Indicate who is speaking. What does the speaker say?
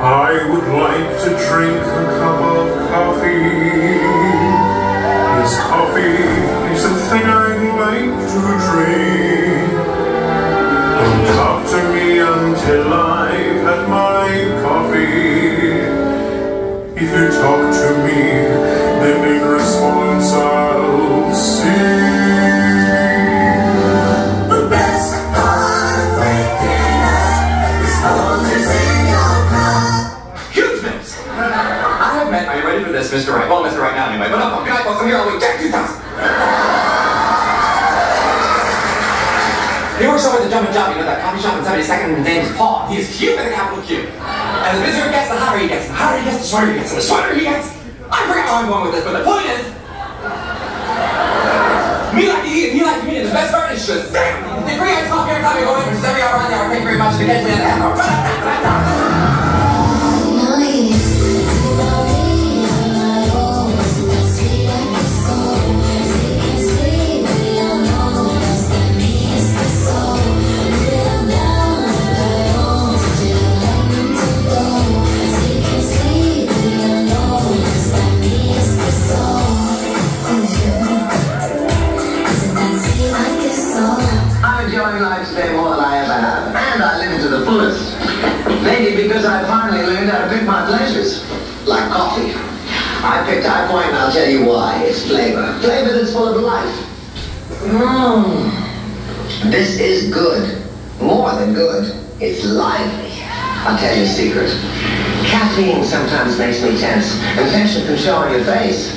Speaker 1: I would like to drink a cup of coffee. Is the thing I'd like to drink.
Speaker 2: This, Mr. Right? Well, Mr. Right now anyway. But no, good night. I'm here all week. Jack 2000. He works over at the Jumpin' Job, you know, that coffee shop in 72nd, and his name's Paul. He is cute with a capital Q. And the busier it gets, the hotter he gets. The hotter he gets, the smarter he gets. And the smarter he gets, I forget how I'm going with this, but the point is, me like to eat and he like to meet, and the best part is Shazam! The free ice coffee and coffee going, which is every hour on the hour. Thank you very much, and
Speaker 3: because I finally learned how to pick my pleasures, like coffee. I picked High Point, and I'll tell you why. It's flavor. Flavor that's full of life. Mmm. This is good. More than good. It's lively. I'll tell you a secret. Caffeine sometimes makes me tense, and tension can show on your face.